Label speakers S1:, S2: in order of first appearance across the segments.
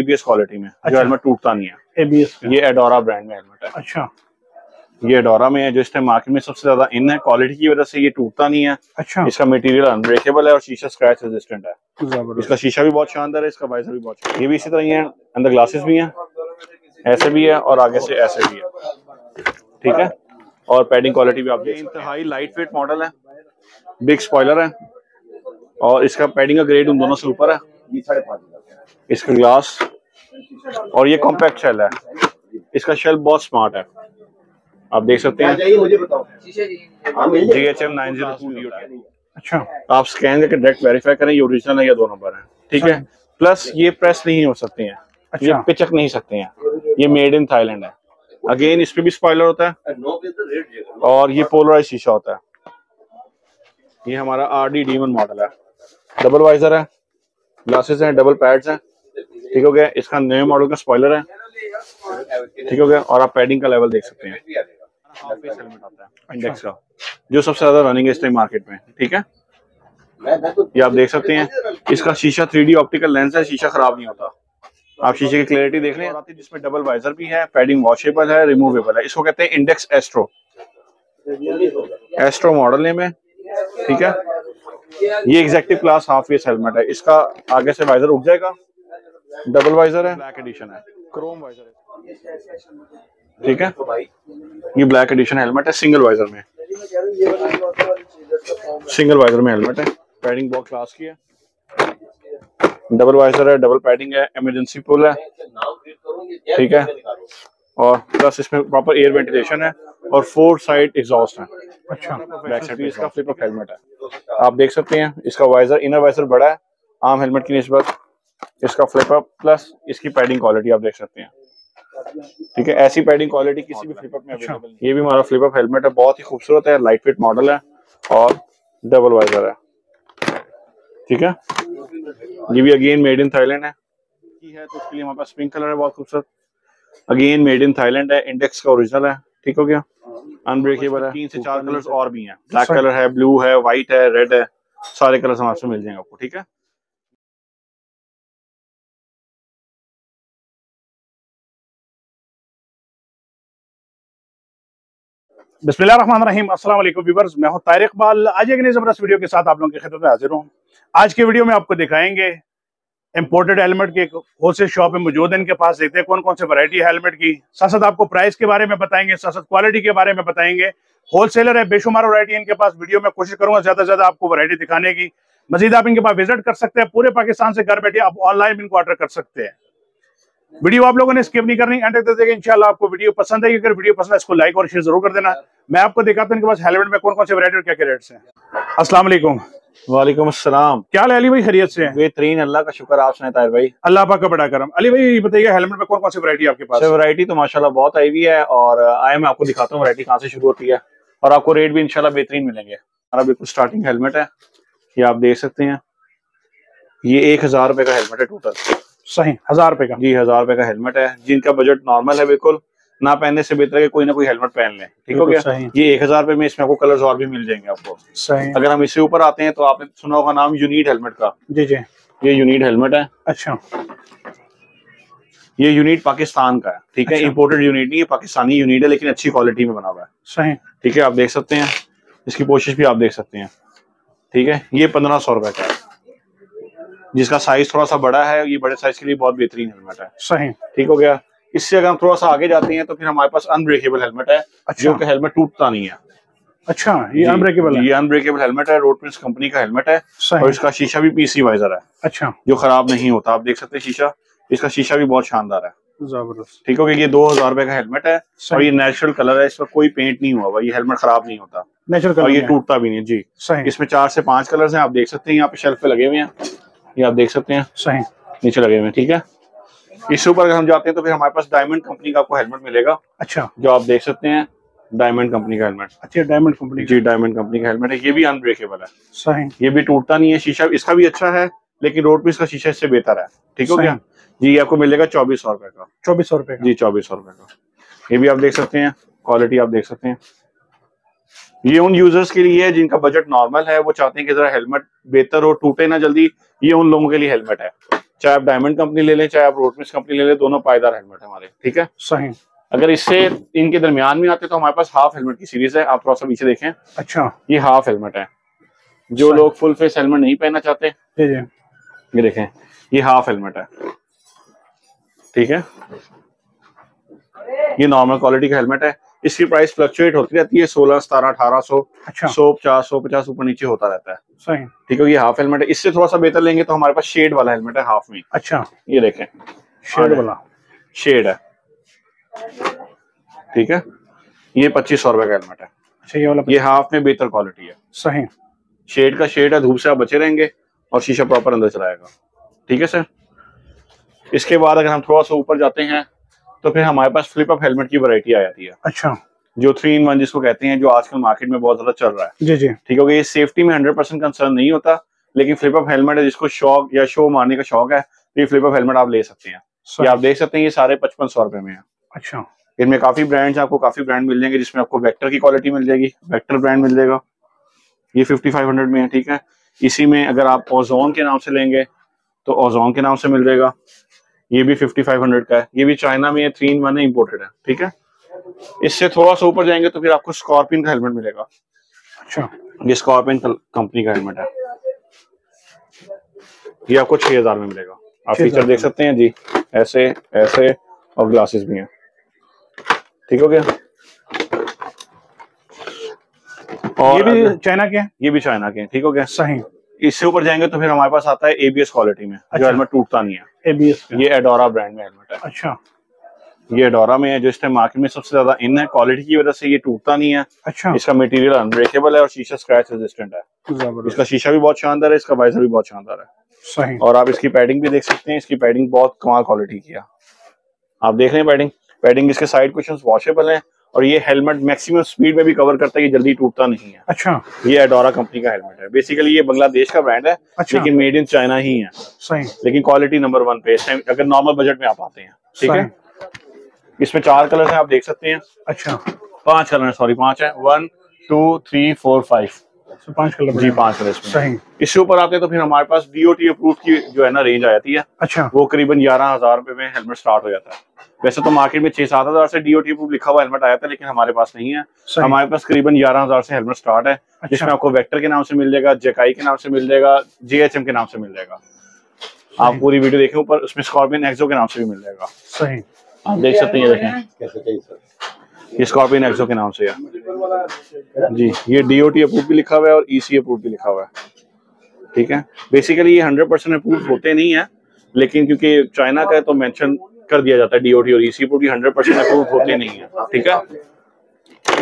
S1: ABS quality में
S2: अच्छा।
S1: जो हेलमेट टूटता नहीं है।
S2: एबीएस
S1: ये एडोरा ब्रांड में हेलमेट है।
S2: अच्छा।
S1: ये एडोरा में है जो इस टाइम मार्केट में सबसे ज़्यादा इन है क्वालिटी की वजह से ये टूटता नहीं है।
S2: अच्छा।
S1: इसका मटेरियल अनब्रेकेबल है और शीशा स्क्रैच रेजिस्टेंट है। इसका शीशा भी बहुत शानदार है इसका वाइजर भी बहुत शानदार ये भी इसी तरह ही है अंदर ग्लासेस भी हैं। ऐसे भी है और आगे से ऐसे भी है। ठीक है? और पैडिंग क्वालिटी भी आप देख इंतहाई लाइट वेट मॉडल है। बिग स्पॉइलर है। और इसका पैडिंग का ग्रेड उन दोनों से ऊपर है। इसका ग्लास और ये कॉम्पैक्ट शेल है। इसका शेल बहुत स्मार्ट है। आप देख सकते हैं।
S3: मुझे बताओ।
S1: जी। H M nine zero two
S2: अच्छा।
S1: आप स्कैन करके डायरेक्ट वेरीफाई करें ये ओरिजिनल है या दो नंबर है। ठीक है? प्लस ये प्रेस नहीं हो सकती हैं। ये
S2: अच्छा।
S1: पिचक नहीं सकते हैं। ये मेड इन थाईलैंड है। अगेन इस पे भी स्पॉइलर होता है।
S3: तो
S1: और ये पोलराइज शीशा होता है। ये हमारा आर डी डीमन मॉडल है। डबल वाइजर है। ग्लासेस हैं डबल पैड्स हैं। ठीक हो गया? इसका नए मॉडल का स्पॉइलर है। ठीक हो गया? और आप पैडिंग का लेवल देख सकते हैं। है इंडेक्स का। जो सबसे ज़्यादा रनिंग है इस टाइम मार्केट में। ठीक है?
S3: मैं मैं
S1: ये आप देख सकते हैं। इसका शीशा थ्री ऑप्टिकल लेंस है। शीशा खराब नहीं होता। आप शीशे की क्लियरिटी देख लें। आती जिसमें डबल वाइजर भी है पैडिंग वॉशेबल है रिमूवेबल है। इसको कहते हैं इंडेक्स एस्ट्रो एस्ट्रो मॉडल है ठीक है? ये executive class half face helmet है। इसका आगे से वाइजर उठ जाएगा। डबल वाइजर है? ब्लैक एडिशन है। क्रोम वाइजर है। ठीक है। ये ब्लैक एडिशन हेलमेट है सिंगल वाइजर में। सिंगल वाइजर में हेलमेट है। पैडिंग बहुत क्लास की है। डबल वाइजर है डबल पैडिंग है इमरजेंसी पुल है। ठीक है। और प्लस इसमें प्रॉपर एयर वेंटिलेशन है और फोर साइड एग्जॉस्ट है।
S2: अच्छा।
S1: बैक साइड इसका फ्लिप हेलमेट है। आप देख सकते हैं इसका वाइजर इनर वाइजर बड़ा है। आम हेलमेट की निस्बत। इसका फ्लिप अप प्लस इसकी पैडिंग क्वालिटी आप देख सकते हैं। ठीक है ऐसी पैडिंग क्वालिटी किसी भी फ्लिपअप में अवेलेबल नहीं ये भी हमारा फ्लिप अप हेलमेट है बहुत ही खूबसूरत है लाइट वेट मॉडल है और डबल वाइजर है। ठीक है? ये भी अगेन मेड इन थाईलैंड है। है तो उसके लिए हमारे पास पिंक कलर है बहुत खूबसूरत। अगेन मेड इन थाईलैंड है इंडेक्स का ओरिजिनल है। ठीक हो गया? अनब्रेकेबल है। तीन से चार कलर्स और भी हैं। ब्लैक कलर है ब्लू है व्हाइट है रेड है सारे कलर्स हमारे मिल जाएँगे आपको ठीक है?
S2: अस्सलाम वालेकुम व्यूअर्स, मैं हूँ तारिक इकबाल आज एक नई ज़बरदस्त वीडियो के साथ आप लोगों की खिदमत में हाजिर हूँ। आज के वीडियो में आपको दिखाएँगे इंपोर्टेड हेलमेट के होलसेल शॉप में मौजूद है, इनके पास देखते हैं कौन कौन से वैरायटी है हेलमेट की। साथ साथ आपको प्राइस के बारे में बताएँगे, साथ साथ क्वालिटी के बारे में बताएँगे। होलसेलर है, बेशुमार वैरायटी इनके पास वीडियो में कोशिश करूँगा ज़्यादा से ज़्यादा आपको वैरायटी दिखाने की। मजीद आप इनके पास विज़िट कर सकते हैं, पूरे पाकिस्तान से घर बैठे आप ऑनलाइन इनको ऑर्डर कर सकते हैं। वीडियो आप लोगों ने स्किप नहीं करनी एंड तक देखिए इंशाल्लाह आपको वीडियो पसंद आएगी। अगर वीडियो पसंद है इसको लाइक और शेयर ज़रूर कर देना। मैं आपको दिखाता हूँ इनके पास हेलमेट में कौन कौन से वैरायटी और क्या क्या रेट्स हैं। अस्सलाम वालेकुम।
S1: वालेकुम अस्सलाम।
S2: क्या हाल है अली भाई? खैरियत से?
S1: बेहतरीन अल्लाह का शुक्र आप सुनाए ताहिर भाई।
S2: अल्लाह पाक का बड़ा करम। अली भाई बताइए हेलमेट में कौन कौन सी वैरायटी आपके पास?
S1: अच्छा वैरायटी तो माशाल्लाह बहुत आई हुई है और आए मैं आपको दिखाता हूँ वैरायटी कहाँ से शुरू होती है और आपको रेट भी इंशाल्लाह बेहतरीन मिलेंगे। हमारा बिल्कुल स्टार्टिंग हेलमेट है ये आप देख सकते हैं। ये एक हज़ार रुपए का हेलमेट है टोटल
S2: सही हज़ार रुपए का।
S1: जी हज़ार रुपए का हेलमेट है जिनका बजट नॉर्मल है बिल्कुल ना पहनने से बेहतर है कि कोई ना कोई हेलमेट पहन लें। ठीक हो गया? ये एक हज़ार रुपए में इसमें आपको कलर्स और भी मिल जाएँगे आपको।
S2: सही।
S1: अगर हम इससे ऊपर आते हैं तो आपने सुना होगा नाम यूनिट हेलमेट का।
S2: जी जी।
S1: ये यूनिट हेलमेट है।
S2: अच्छा।
S1: ये यूनिट पाकिस्तान का है ठीक है? इम्पोर्टेड यूनिट नहीं है पाकिस्तानी यूनिट है लेकिन अच्छी क्वालिटी में बना हुआ है।
S2: सही।
S1: ठीक है आप देख सकते हैं। इसकी कोशिश भी आप देख सकते हैं। ठीक है? ये पंद्रह सौ रुपए का है। जिसका साइज़ थोड़ा सा बड़ा है ये बड़े साइज़ के लिए बहुत बेहतरीन हेलमेट है।
S2: सही।
S1: ठीक हो गया? इससे अगर हम थोड़ा सा आगे जाते हैं तो फिर हमारे पास अनब्रेकेबल हेलमेट है
S2: अच्छा।
S1: जो कि हेलमेट टूटता नहीं है।
S2: अच्छा ये अनब्रेकेबल
S1: ये अनब्रेकेबल हेलमेट है रोड प्रिंस कंपनी का हेलमेट है और इसका शीशा भी पीसी वाइजर है
S2: अच्छा।
S1: जो खराब नहीं होता। आप देख सकते हैं शीशा इसका शीशा भी बहुत शानदार है।
S2: ज़बरदस्त।
S1: ठीक हो गया? ये दो हज़ार रुपए का हेलमेट है और ये नेचुरल कलर है इस पर कोई पेंट नहीं हुआ हुआ ये हेलमेट खराब नहीं होता।
S2: नेचुरल
S1: और
S2: कलर
S1: ये टूटता भी नहीं जी।
S2: सही।
S1: इसमें चार से पाँच कलर्स हैं आप देख सकते हैं यहाँ पे शेल्फ पे लगे हुए हैं। ये आप देख सकते हैं।
S2: सही।
S1: नीचे लगे हुए ठीक है? इससे ऊपर अगर हम जाते हैं तो फिर हमारे पास डायमंड कंपनी का आपको हेलमेट मिलेगा।
S2: अच्छा।
S1: जो आप देख सकते हैं डायमंड कंपनी का हेलमेट
S2: अच्छा डायमंड कंपनी
S1: जी डायमंड कंपनी का हेलमेट है। ये भी अनब्रेकेबल है।
S2: सही।
S1: ये भी टूटता नहीं है शीशा इसका भी अच्छा है लेकिन रोड पे इसका शीशा इससे बेहतर है। ठीक हो गया? जी आपको मिलेगा चौबीस सौ रुपए का।
S2: चौबीस सौ रुपए
S1: जी चौबीस सौ रुपए का। ये भी आप देख सकते हैं क्वालिटी आप देख सकते हैं। ये उन यूज़र्स के लिए है जिनका बजट नॉर्मल है वो चाहते हैं कि जरा हेलमेट बेहतर हो टूटे ना जल्दी ये उन लोगों के लिए हेलमेट है। चाहे आप डायमंड कंपनी ले लें चाहे आप रोडमिस कंपनी ले लें दोनों पायदार हेलमेट है हमारे ठीक है?
S2: सही।
S1: अगर इससे इनके दरमियान में आते तो हमारे पास हाफ़ हेलमेट की सीरीज़ है आप थोड़ा सा पीछे देखें।
S2: अच्छा।
S1: ये हाफ़ हेलमेट है। जो लोग फुल फेस हेलमेट नहीं पहनना चाहते ये देखें ये हाफ़ हेलमेट है। ठीक है? ये नॉर्मल क्वालिटी का हेलमेट है। इसकी प्राइस फ्लक्चुएट होती रहती है सोलह सतारह अठारह सौ
S2: अच्छा।
S1: सौ पचास सौ पचास ऊपर नीचे होता रहता है।
S2: सही।
S1: ठीक है ये हाफ़ हेलमेट है। इससे थोड़ा सा बेहतर लेंगे तो हमारे पास शेड वाला हेलमेट है हाफ़ में।
S2: अच्छा।
S1: ये देखें।
S2: शेड वाला।
S1: शेड है। ठीक है? ये पच्चीस सौ रुपए का हेलमेट है।
S2: अच्छा ये वाला
S1: ये हाफ़ में बेहतर क्वालिटी है।
S2: सही।
S1: शेड का शेड है धूप से आप बचे रहेंगे और शीशा प्रॉपर अंदर चलाएगा ठीक है सर इसके बाद अगर हम थोड़ा सा ऊपर जाते हैं तो फिर हमारे पास फ्लिप अप हेलमेट की वैरायटी आ जाती है।
S2: अच्छा।
S1: जो थ्री इन वन जिसको कहते हैं जो आजकल मार्केट में बहुत ज़्यादा चल रहा है।
S2: जी जी।
S1: ठीक है ये सेफ्टी में हंड्रेड परसेंट कंसर्न नहीं होता लेकिन फ्लिप अप हेलमेट है जिसको शौक या शो मारने का शौक है तो ये फ्लिप अप हेलमेट आप ले सकते हैं। ये आप देख सकते हैं ये सारे पचपन सौ रुपए में है।
S2: अच्छा।
S1: इनमें काफ़ी ब्रांड्स आपको काफ़ी ब्रांड मिल जाएँगे जिसमें आपको वेक्टर की क्वालिटी मिल जाएगी वेक्टर ब्रांड मिल जाएगा। ये फिफ्टी फाइव हंड्रेड में है ठीक है। इसी में अगर आप ओजोन के नाम से लेंगे तो ओजोन के नाम से मिल जाएगा। ये भी फिफ्टी फाइव हंड्रेड का है। ये भी चाइना में थ्री इन वन है इम्पोर्टेड है ठीक है? इससे थोड़ा सा ऊपर जाएँगे तो फिर आपको स्कॉर्पियन का हेलमेट मिलेगा।
S2: अच्छा।
S1: ये स्कॉर्पियन कंपनी का हेलमेट है। ये आपको छह हज़ार में मिलेगा। आप
S2: 6,000
S1: फीचर देख सकते हैं जी। ऐसे ऐसे और ग्लासेस भी हैं। ठीक हो गया? और
S2: ये भी चाइना के हैं?
S1: ये भी चाइना के हैं ठीक हो गया?
S2: सही।
S1: इससे ऊपर जाएँगे तो फिर हमारे पास आता है एबीएस क्वालिटी में
S2: अच्छा।
S1: जो हेलमेट टूटता नहीं है।
S2: एबीएस
S1: ये एडोरा ब्रांड में हेलमेट है।
S2: अच्छा।
S1: ये एडोरा में है जो इस टाइम मार्केट में सबसे ज़्यादा इन है। क्वालिटी की वजह से ये टूटता नहीं है।
S2: अच्छा।
S1: इसका मटेरियल अनब्रेकेबल है और शीशा स्क्रैच रेजिस्टेंट है। इसका शीशा भी बहुत शानदार है इसका वाइजर भी बहुत शानदार है।
S2: सही।
S1: और आप इसकी पैडिंग भी देख सकते हैं इसकी पैडिंग बहुत कमाल क्वालिटी की है। आप देख रहे हैं पैडिंग पैडिंग इसके साइड क्वेश्चन वॉशेबल है। और ये हेलमेट मैक्सिमम स्पीड में भी कवर करता है ये जल्दी टूटता नहीं है।
S2: अच्छा।
S1: ये एडोरा कंपनी का हेलमेट है। बेसिकली ये बांग्लादेश का ब्रांड है
S2: अच्छा।
S1: लेकिन मेड इन चाइना ही है।
S2: सही।
S1: लेकिन क्वालिटी नंबर वन पे है अगर नॉर्मल बजट में आप आते हैं ठीक है? इसमें चार कलर है आप देख सकते हैं।
S2: अच्छा।
S1: पाँच कलर है सॉरी पाँच है। One two three four five
S2: पाँच कलर
S1: जी पाँच कलर
S2: सही।
S1: इससे ऊपर आते हैं तो फिर हमारे पास डीओटी अप्रूव की जो है ना रेंज आ जाती है।
S2: अच्छा।
S1: वो करीबन ग्यारह हज़ार रुपए में हेलमेट स्टार्ट हो जाता है। वैसे तो मार्केट में छह सात हज़ार से डीओटी अप्रूव लिखा हुआ हेलमेट आया था लेकिन हमारे पास नहीं है। हमारे पास करीबन ग्यारह हज़ार से हेलमेट स्टार्ट है जिसमें आपको वेक्टर के नाम से मिल जाएगा जेकाई के नाम से मिल जाएगा जेएचएम के नाम से मिल जाएगा। आप पूरी वीडियो देखें ऊपर उसमें स्कॉर्पियन एक्सो के नाम से भी मिल जाएगा।
S2: सही।
S1: आप देख सकते हैं ये देखें।
S3: कैसे
S1: ये स्कॉर्पियन एक्सो के नाम से है। जी, ये डीओटी अप्रूव भी लिखा हुआ है और ईसी अप्रूव भी लिखा हुआ है। ठीक है? बेसिकली ये हंड्रेड परसेंट अप्रूव होते नहीं है, लेकिन क्योंकि चाइना का है तो मेंशन कर दिया जाता है डीओटी और EC approve hundred percent approve होते नहीं है। ठीक है?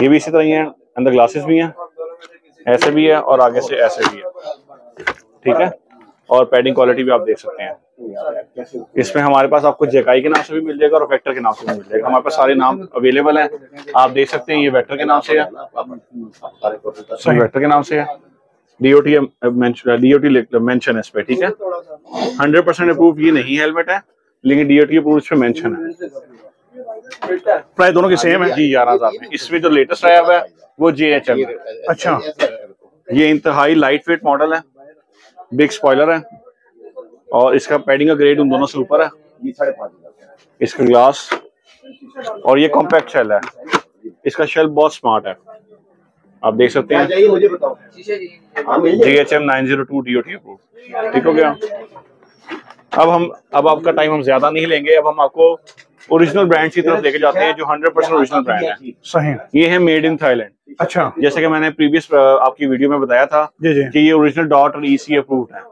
S1: ये भी इसी तरह ही है, अंदर ग्लासेस भी हैं, ऐसे भी है और आगे से ऐसे भी है। ठीक है? और पैडिंग क्वालिटी भी आप देख सकते हैं। इसमें हमारे पास आपको जेकाई के नाम से भी मिल जाएगा और वेक्टर के नाम से भी मिल जाएगा। हमारे पास सारे नाम अवेलेबल हैं। आप देख सकते हैं ये वेक्टर के नाम से है।
S2: सही।
S1: वेक्टर के नाम से है। डीओटी डीओटी मेंशन है इस पे ठीक है? हंड्रेड परसेंट अप्रूव ये नहीं हेलमेट है लेकिन डीओटी अप्रूव इस पे मेंशन है।
S2: प्राइस दोनों की सेम है।
S1: जी ग्यारह हज़ार में इसमें जो लेटेस्ट आया हुआ है वो जे एच एम
S2: अच्छा।
S1: ये इंतहाई लाइट वेट मॉडल है। बिग स्पॉइलर है। और इसका पैडिंग का ग्रेड उन दोनों से ऊपर है। इसका ग्लास और ये कॉम्पैक्ट शेल है। इसका शेल बहुत स्मार्ट है। आप देख सकते हैं।
S3: बताओ। हाँ
S1: जी H M nine zero two D O T approve ठीक हो गया। अब हम अब आपका टाइम हम ज़्यादा नहीं लेंगे। अब हम आपको ओरिजिनल ब्रांड की तरफ़ लेके जाते हैं जो हंड्रेड परसेंट ओरिजिनल ब्रांड है।
S2: सही
S1: ये है मेड इन थाईलैंड
S2: अच्छा।
S1: जैसे कि मैंने प्रीवियस आपकी वीडियो में बताया था
S2: जी जी।
S1: कि ये ओरिजिनल डॉट और ईसी अप्रूव्ड है।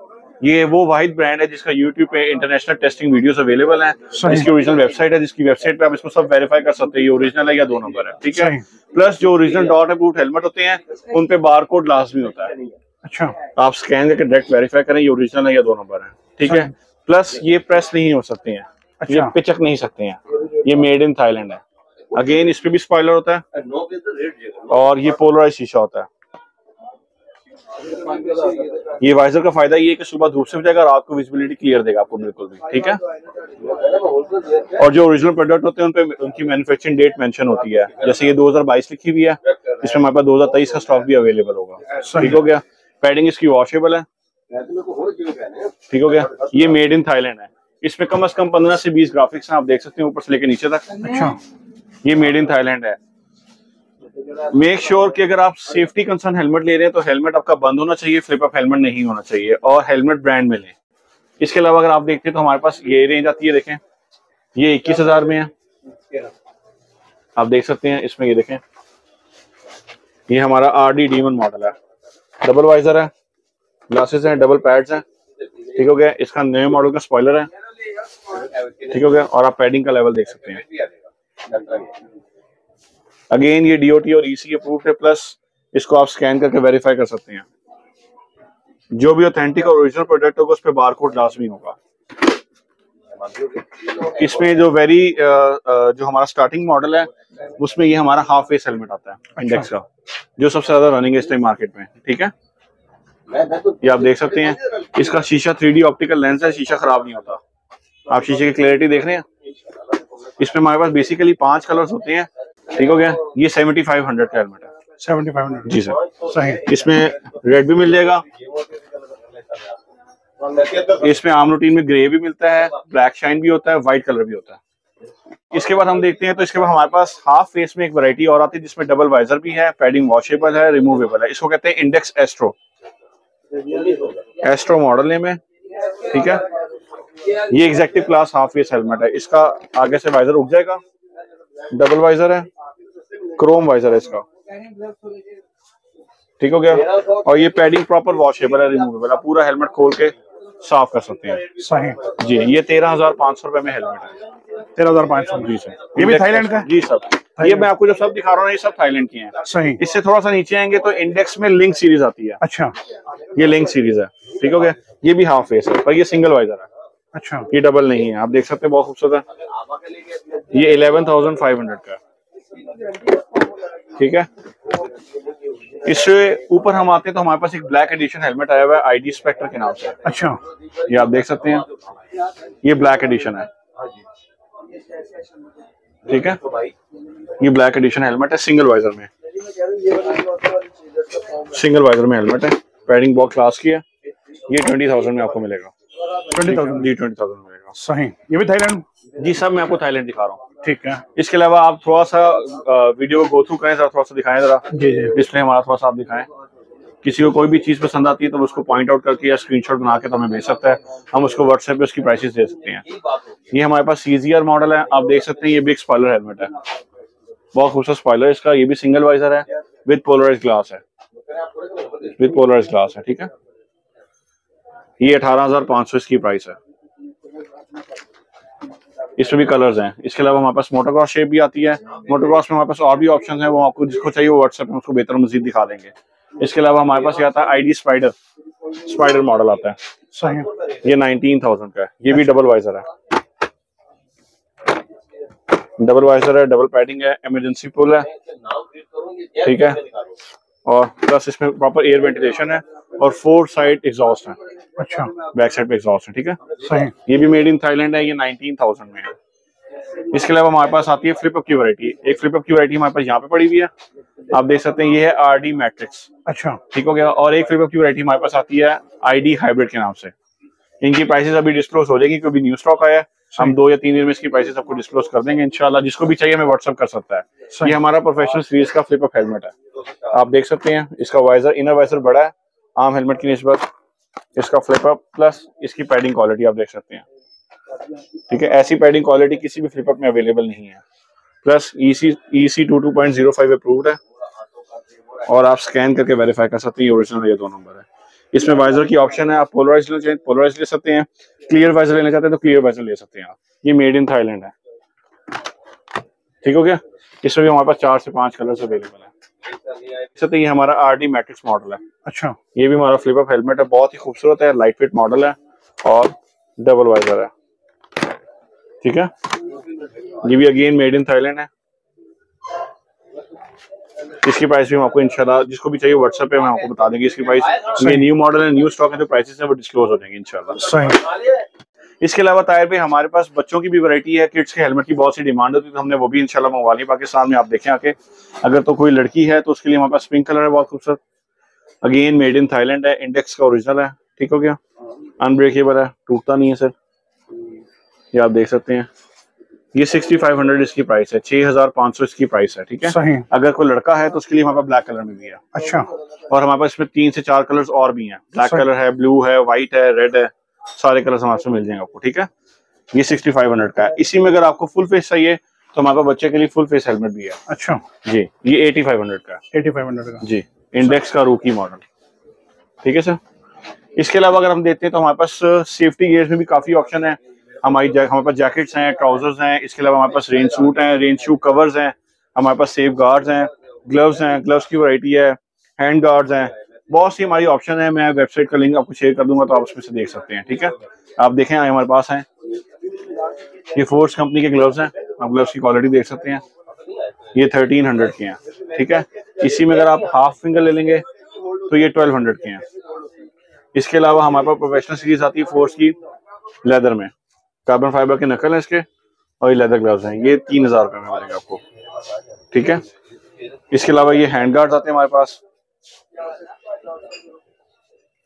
S1: ये वो वाहिद ब्रांड है जिसका यूट्यूब पे इंटरनेशनल टेस्टिंग वीडियोस अवेलेबल है। इसकी ओरिजिनल वेबसाइट है जिसकी वेबसाइट पे आप इसको सब वेरीफाई कर सकते हैं। ये ओरिजिनल है या दो नंबर है ठीक है? प्लस जो ओरिजिनल डॉट है बूट हेलमेट होते हैं उन पे बार कोड लाजमी होता है।
S2: अच्छा।
S1: आप स्कैन करके डायरेक्ट वेरीफाई करें ये ओरिजिनल है या दो नंबर है ठीक है? प्लस ये प्रेस नहीं हो सकते हैं। ये
S2: अच्छा।
S1: पिचक नहीं सकते हैं। ये मेड इन थाईलैंड है। अगेन इस पे भी स्पॉइलर होता है। और ये पोलराइज शीशा होता है। ये वाइजर का फ़ायदा ये है कि सुबह धूप से बचेगा रात को विजिबिलिटी क्लियर देगा आपको बिल्कुल भी ठीक है? और जो ओरिजिनल प्रोडक्ट होते हैं उन पे उनकी मैन्युफैक्चरिंग डेट मेंशन होती है। जैसे ये 2022 लिखी हुई है इसमें हमारे पास 2023 का स्टॉक भी अवेलेबल होगा। ठीक हो गया? पैडिंग इसकी वॉशेबल हैं। ठीक हो गया? ये मेड इन थाईलैंड है। इसमें कम अज कम पंद्रह से बीस ग्राफिक्स हैं आप देख सकते हैं ऊपर से लेकर नीचे तक।
S2: अच्छा।
S1: ये मेड इन थाईलैंड है। मेक श्योर कि अगर आप सेफ्टी कंसर्न हेलमेट ले रहे हैं तो हेलमेट आपका बंद होना चाहिए फ्लिप अप हेलमेट नहीं होना चाहिए, और हेलमेट ब्रांड में लें। इसके अलावा अगर आप देखते हैं तो हमारे पास ये रेंज आती है, देखें। ये इक्कीस हज़ार में है। आप देख सकते हैं, इसमें ये देखें। ये हमारा आर डी डीमन मॉडल है। डबल वाइजर है ग्लासेस हैं डबल पैड्स हैं। ठीक हो गया, इसका नए मॉडल का स्पॉइलर है। ठीक हो गया, और आप पैडिंग का लेवल देख सकते हैं। अगेन ये डीओटी और ईसी अप्रूव्ड है प्लस इसको आप स्कैन करके वेरीफाई कर सकते हैं। जो भी ऑथेंटिक और ओरिजिनल प्रोडक्ट होगा उस पर बार कोड लाजमी होगा। इसमें जो वेरी जो हमारा स्टार्टिंग मॉडल है उसमें ये हमारा हाफ़ फेस हेलमेट आता है इंडेक्स का जो सबसे ज़्यादा रनिंग है इस टाइम मार्केट में ठीक है? ये आप देख सकते हैं इसका शीशा थ्री ऑप्टिकल लेंस है शीशा खराब नहीं होता। आप शीशे की क्लैरिटी देख रहे हैं? इसमें हमारे पास बेसिकली पाँच कलर्स होते हैं। ठीक हो गया? ये सेवेंटी फाइव हंड्रेड का हेलमेट है।
S2: सेवेंटी फाइव हंड्रेड
S1: जी सर
S2: सही
S1: इसमें रेड भी मिल जाएगा। इसमें आम रूटीन में ग्रे भी मिलता है ब्लैक शाइन भी होता है व्हाइट कलर भी होता है। इसके बाद हम देखते हैं तो इसके बाद हमारे पास हाफ़ फेस में एक वैरायटी और आती है जिसमें डबल वाइजर भी है पैडिंग वॉशेबल है रिमूवेबल है। इसको कहते हैं इंडेक्स एस्ट्रो एस्ट्रो मॉडल है में ठीक है? ये executive class half face helmet है। इसका आगे से वाइजर उग जाएगा। डबल वाइजर है? क्रोम वाइजर है इसका। ठीक हो गया? और ये पैडिंग प्रॉपर वॉशेबल है रिमूवेबल है। पूरा हेलमेट खोल के साफ़ कर सकते हैं।
S2: सही।
S1: जी ये तेरह हज़ार पाँच सौ रुपए में हेलमेट है।
S2: तेरह हज़ार पाँच सौ।
S1: जी सर।
S2: ये भी थाईलैंड का?
S1: जी सर। ये मैं आपको जो सब दिखा रहा हूँ ये सब थाईलैंड की हैं।
S2: सही।
S1: इससे थोड़ा सा नीचे आएँगे तो इंडेक्स में लिंक सीरीज़ आती है।
S2: अच्छा।
S1: ये लिंक सीरीज़ है। ठीक हो गया? ये भी हाफ़ फेस है पर ये सिंगल वाइजर है।
S2: अच्छा।
S1: ये डबल नहीं है। आप देख सकते हैं बहुत खूबसूरत है। ये इलेवन थाउज़ेंड फाइव हंड्रेड का ठीक है? इससे ऊपर हम आते हैं तो हमारे पास एक ब्लैक एडिशन हेलमेट आया हुआ है आईडी स्पेक्टर के नाम से।
S2: अच्छा।
S1: ये आप देख सकते हैं। ये ब्लैक एडिशन है। ठीक है? ये ब्लैक एडिशन हेलमेट है सिंगल वाइजर में। सिंगल वाइजर में हेलमेट है। पैडिंग बहुत क्लास की है। ये ट्वेंटी थाउज़ेंड में आपको मिलेगा।
S2: ट्वेंटी थाउज़ेंड
S1: जी ट्वेंटी थाउज़ेंड मिलेगा।
S2: सही। ये भी थाईलैंड
S1: जी सब मैं आपको थाईलैंड दिखा रहा हूँ।
S2: ठीक है।
S1: इसके अलावा आप थोड़ा सा वीडियो को गो थ्रू करें जरा थोड़ा सा दिखाएँ जरा।
S2: जी जी।
S1: डिस्प्ले हमारा थोड़ा सा आप दिखाएँ। किसी को कोई भी चीज़ पसंद आती है तो उसको पॉइंट आउट करके या स्क्रीनशॉट बना के तो हमें भेज सकता है। हम उसको व्हाट्सएप पे उसकी प्राइसेस दे सकते हैं। ये हमारे पास सीजीआर मॉडल है। आप देख सकते हैं ये भी एक स्पॉइलर हेलमेट है। बहुत खूबसूरत स्पॉइलर इसका। ये भी सिंगल वाइजर है विद पोलराइज ग्लास है। विद पोलराइज ग्लास है ठीक है? ये अठारह हज़ार पाँच सौ इसकी प्राइस है। इसमें भी कलर्स हैं। इसके अलावा हमारे पास मोटोक्रॉस शेप भी आती है। मोटोक्रॉस में हमारे पास और भी ऑप्शन है। वो आपको जिसको चाहिए वो व्हाट्सएप में उसको बेहतर मजीद दिखा देंगे। इसके अलावा हमारे पास ये आता है आईडी स्पाइडर स्पाइडर मॉडल आता है। ये नाइनटीन थाउज़ेंड का है। ये भी डबल वाइजर है। डबल वाइजर है डबल पैडिंग है इमरजेंसी पुल है। ठीक है। और प्लस इसमें प्रॉपर एयर वेंटिलेशन है। और फोर साइड एग्जॉस्ट है।
S2: अच्छा।
S1: बैक साइड पे एग्जॉस्ट है ठीक है?
S2: सही।
S1: ये भी मेड इन थाईलैंड है ये नाइनटीन थाउज़ेंड में है। इसके अलावा हमारे पास आती है फ्लिपअप की वैरायटी एक फ्लिपअप की वैरायटी हमारे पास यहाँ पे पड़ी हुई है। आप देख सकते हैं ये है आर डी मैट्रिक्स
S2: अच्छा।
S1: ठीक हो गया? और एक फ्लिपअप की वैरायटी हमारे पास आती है आईडी हाइब्रिड के नाम से। इनकी प्राइसेस अभी डिस्क्लोज हो जाएगी क्योंकि न्यू स्टॉक आया है। हम दो या तीन दिन में इसकी प्राइसेस आपको डिस्क्लोज कर देंगे इंशाल्लाह। जिसको भी चाहिए हमें व्हाट्सअप कर सकता है। ये हमारा प्रोफेशनल सीरीज़ का फ्लिपअप हेलमेट है। आप देख सकते हैं इसका वाइजर इनर वाइजर बड़ा है। आम हेलमेट की निस्बत, इसका फ्लिपअप प्लस इसकी पैडिंग क्वालिटी आप देख सकते हैं। ठीक है, ऐसी पैडिंग क्वालिटी किसी भी फ्लिपअप में अवेलेबल नहीं है। Plus point zero five approved है। और आप स्कैन करके वेरीफाई कर सकते हैं ओरिजिनल ये दो नंबर है। इसमें वाइजर की ऑप्शन है, आप पोलराइज लेना चाहें पोलराइज ले सकते हैं। क्लियर वाइजर लेना चाहते हैं तो क्लियर वाइजर ले सकते हैं आप। ये मेड इन थाईलैंड है। ठीक हो गया? इसमें भी हमारे पास चार से पाँच कलर्स अवेलेबल है। सकते ये हमारा आर डी मैट्रिक्स मॉडल है।
S2: अच्छा।
S1: ये भी हमारा फ्लिपअप हेलमेट है बहुत ही खूबसूरत है लाइट वेट मॉडल है और डबल वाइजर है। ठीक है? ये भी अगेन मेड इन थाईलैंड है। इसकी प्राइस भी हम आपको इंशाल्लाह जिसको भी चाहिए व्हाट्सएप पे हम आपको बता देंगे इसकी प्राइस ये न्यू मॉडल है न्यू स्टॉक है तो प्राइसेस है वो डिस्क्लोज हो जाएँगे इंशाल्लाह।
S2: सही।
S1: इसके अलावा तायर पे हमारे पास बच्चों की भी वैरायटी है किड्स के हेलमेट की बहुत सी डिमांड होती है तो हमने वो भी इंशाल्लाह मंगवा ली। पाकिस्तान में आप देखें आके अगर तो कोई लड़की है तो उसके लिए हमारे पास पिंक कलर है बहुत खूबसूरत। अगेन मेड इन थाईलैंड है इंडेक्स का ओरिजिनल है ठीक हो गया? अनब्रेकेबल है टूटता नहीं है सर ये आप देख सकते हैं। ये सिक्सटी फाइव हंड्रेड इसकी प्राइस है छह हज़ार पाँच सौ इसकी प्राइस है ठीक है?
S2: सही
S1: अगर कोई लड़का है तो उसके लिए हमारे पास ब्लैक कलर में भी है।
S2: अच्छा।
S1: और हमारे पास इसमें तीन से चार कलर्स और भी हैं। ब्लैक कलर है ब्लू है व्हाइट है रेड है। सारे कलर हमारे पास मिल जाएँगे आपको ठीक है? ये सिक्सटी फाइव हंड्रेड का है। इसी में अगर आपको फुल फेस चाहिए तो हमारे पास बच्चे के लिए फुल फेस हेलमेट भी है।
S2: अच्छा।
S1: जी ये एटी फाइव हंड्रेड का
S2: एटी फाइव हंड्रेड का।
S1: जी इंडेक्स का रूकी मॉडल ठीक है सर इसके अलावा अगर हम देखते हैं तो हमारे पास सेफ्टी गियर्स में भी काफ़ी ऑप्शन है। हमारी हमारे पास जैकेट्स हैं ट्राउजर्स हैं इसके अलावा हमारे पास रेन सूट हैं रेन शू कवर्स हैं हमारे पास सेफ़ गार्ड्स हैं ग्लव्स हैं ग्लव्स की वैरायटी है हैंड गार्ड्स हैं। बहुत सी हमारी ऑप्शन है, मैं वेबसाइट का लिंक आपको शेयर कर दूँगा तो आप उसमें से देख सकते हैं, ठीक है? आप देखें, आए हमारे पास हैं। ये फोर्स कंपनी के ग्लव्स हैं, आप ग्लव्स की क्वालिटी देख सकते हैं। ये थर्टीन हंड्रेड के हैं, ठीक है? इसी में अगर आप हाफ़ फिंगर ले लेंगे तो ये ट्वेल्व हंड्रेड के हैं। इसके अलावा हमारे पास प्रोफेशनल सीरीज़ आती है फोर्स की लेदर में। कार्बन फाइबर के नकल है इसके, और ये लेदर ग्लव्स हैं। ये तीन हज़ार रुपए में मिलेंगे आपको, ठीक है? इसके अलावा ये हैंड गार्ड आते हैं हमारे पास।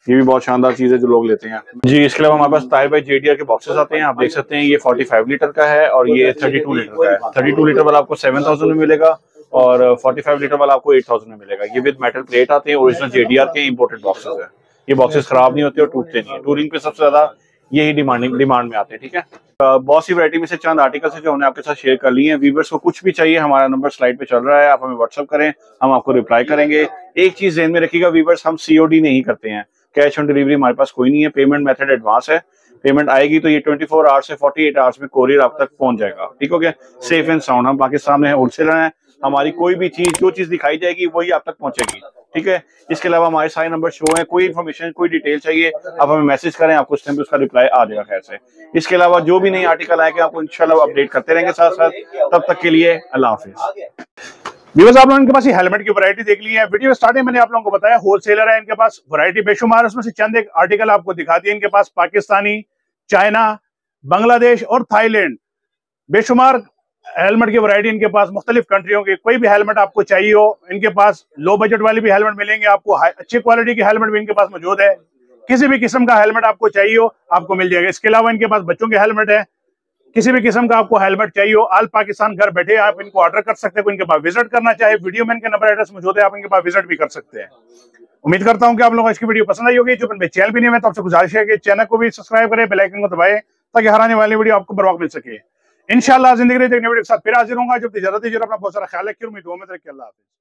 S1: ये भी बहुत शानदार चीज़ है जो लोग लेते हैं जी, इसके अलावा हमारे पास टायर बाई जेडीआर के बॉक्सेस आते हैं। आप देख सकते हैं, ये 45 लीटर का है और ये 32 लीटर का है। 32 लीटर वाला आपको 7000 में मिलेगा और 45 लीटर वाला आपको 8000 में मिलेगा। ये विद मेटल प्लेट आते हैं ओरिजिनल जेडीआर के इम्पोर्टेड बॉक्सेस है। ये बॉक्सेस खराब नहीं होते और टूटते नहीं है। टूरिंग पे सबसे ज़्यादा यही डिमांडिंग डिमांड में आते हैं, ठीक है? बहुत सी वैरायटी में से चंद आर्टिकल्स है जो हमने आपके साथ शेयर कर लिए हैं। व्यूवर्स को कुछ भी चाहिए, हमारा नंबर स्लाइड पे चल रहा है। आप हमें व्हाट्सअप करें, हम आपको रिप्लाई करेंगे। एक चीज़ ध्यान में रखिएगा व्यूवर्स हम सीओडी नहीं करते हैं। कैश ऑन डिलीवरी हमारे पास कोई नहीं है। पेमेंट मेथड एडवांस है। पेमेंट आएगी तो ये 24 फोर आवर्स से 48 आवर्स में कोरियर आप तक पहुँच जाएगा। ठीक हो गया? सेफ़ एंड साउंड हम पाकिस्तान में होलसेलर हैं। हमारी कोई भी चीज़, जो चीज़ दिखाई जाएगी, वही आप तक पहुंचेगी। ठीक है? इसके अलावा हमारे सारे नंबर शो हैं। कोई इन्फॉर्मेशन कोई डिटेल चाहिए, आप हमें मैसेज करें, आपको उस टाइम पे उसका रिप्लाई आ जाएगा, खैर से। इसके अलावा जो भी नई आर्टिकल आएँगे, आपको इंशाल्लाह अपडेट करते रहेंगे साथ साथ। तब तक के लिए अल्लाह हाफिज।
S2: व्यूअर्स आप लोगों इनके पास हेलमेट की वैरायटी देख ली है। वीडियो स्टार्टिंग मैंने आप लोगों को बताया होलसेलर है इनके पास। वैरायटी बेशुमार उसमें से चंद एक आर्टिकल आपको दिखाती है इनके पास। पाकिस्तानी, चाइना, बांग्लादेश और थाईलैंड। बेशुमार हेलमेट की वैरायटी इनके पास, मुख्तलिफ़ कंट्रियों की, कोई भी हेलमेट आपको चाहिए हो, इनके पास लो बजट वाली भी हेलमेट मिलेंगे, आपको अच्छी क्वालिटी की हेलमेट भी इनके पास मौजूद है। किसी भी किस्म का हेलमेट आपको चाहिए हो, आपको मिल जाएगा। इसके अलावा इनके पास बच्चों के हेलमेट है। किसी भी किस्म का आपको हेलमेट चाहिए हो, आल पाकिस्तान घर बैठे आप इनको ऑर्डर कर सकते हैं इनके पास विज़िट करना चाहे वीडियो में इनके नंबर एड्रेस मौजूद है, आप इनके पास विज़िट भी कर सकते हैं। उम्मीद करता हूँ कि आप लोगों को इसकी वीडियो पसंद आई होगी। जो मेरे चैनल भी नहीं है तो आपसे गुजारिश है कि चैनल को भी सब्सक्राइब करें बेलाइकन को दबाएँ, ताकि हर आने वाली वीडियो आपको बर वक्त मिल सके। इंशाल्लाह ज़िंदगी के साथ फिर हाजिर होगा जब इजाज़त दीजिए, अपना बहुत सारा ख्याल रखिए उम्मीद हो मैं अल्लाह हाफिज।